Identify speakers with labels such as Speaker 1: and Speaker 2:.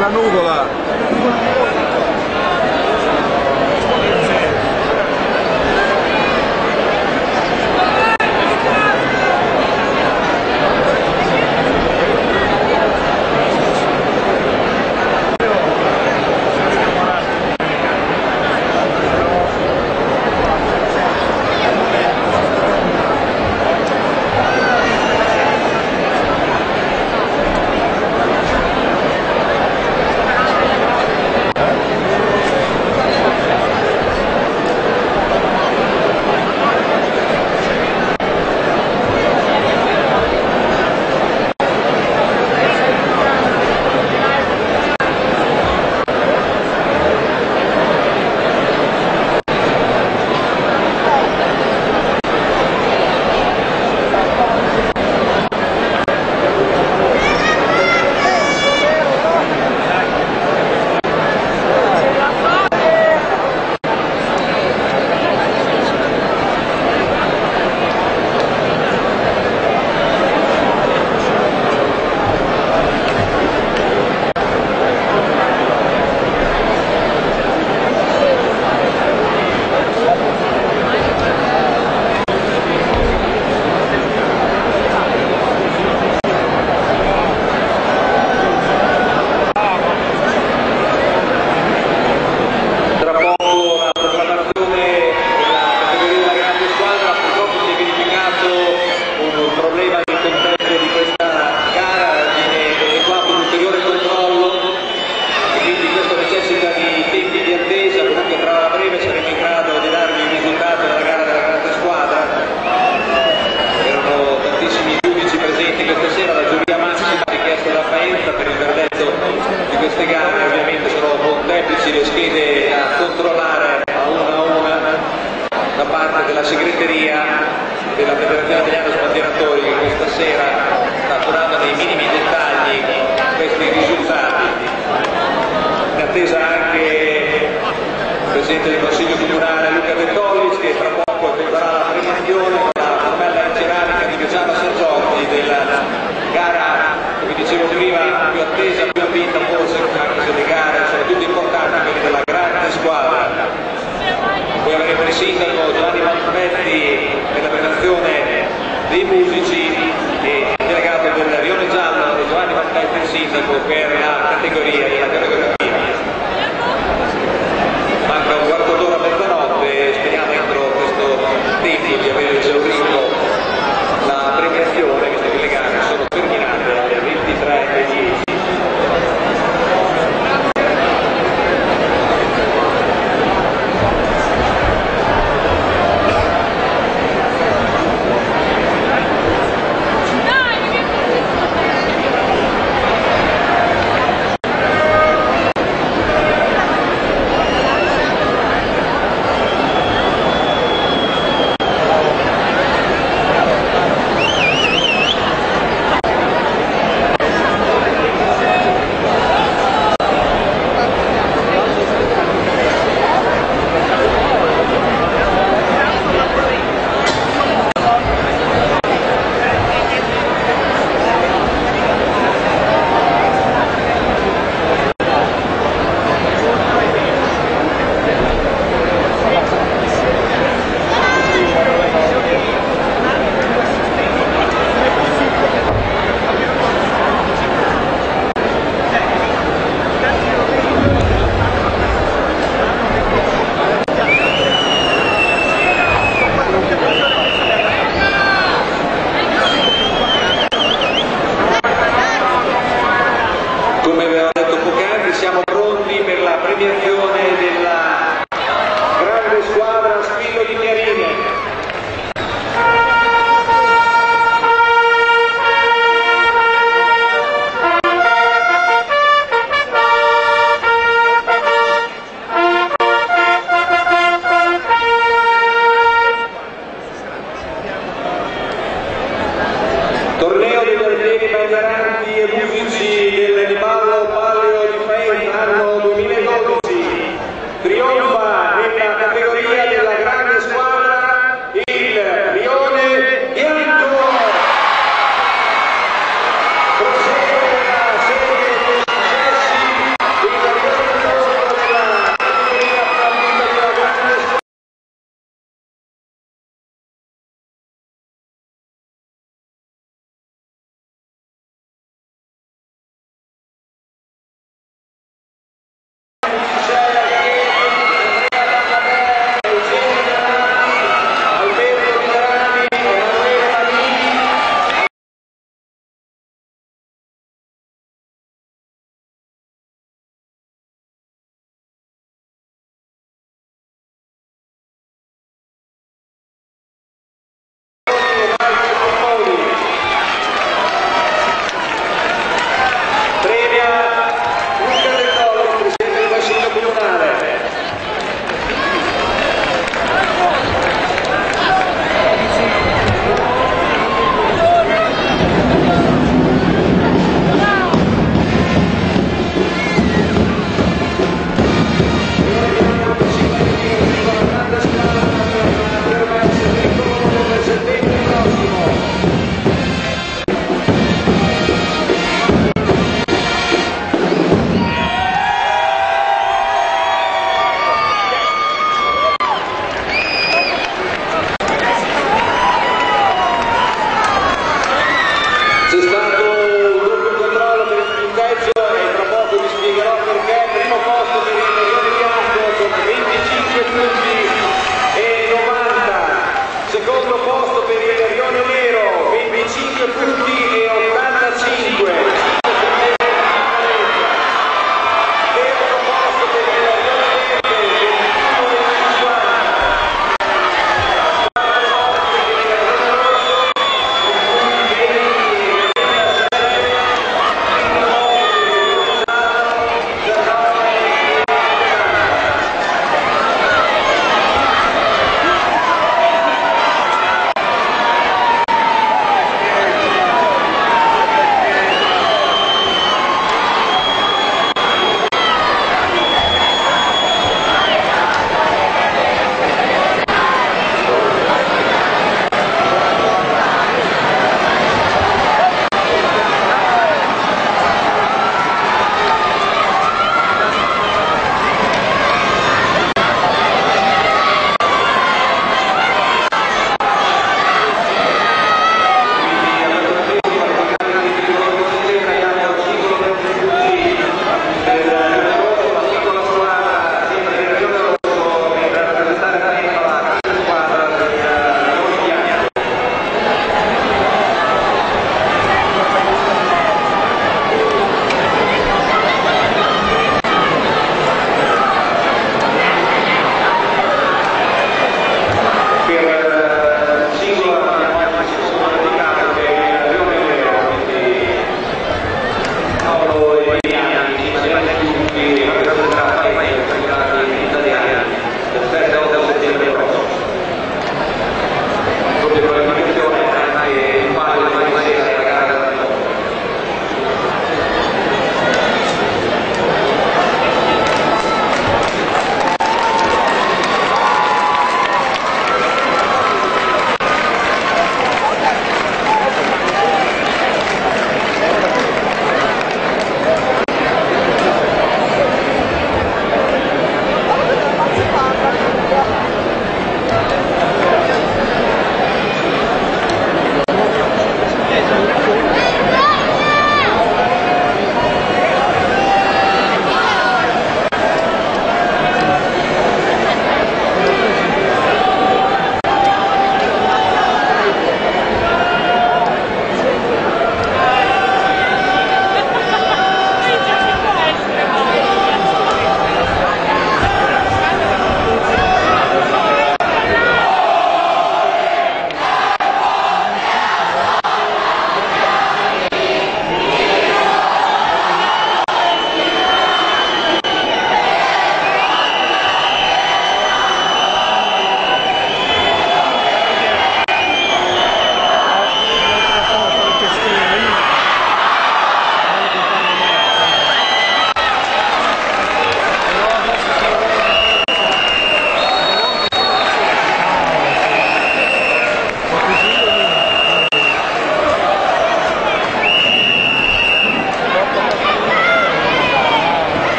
Speaker 1: Bella nuvola.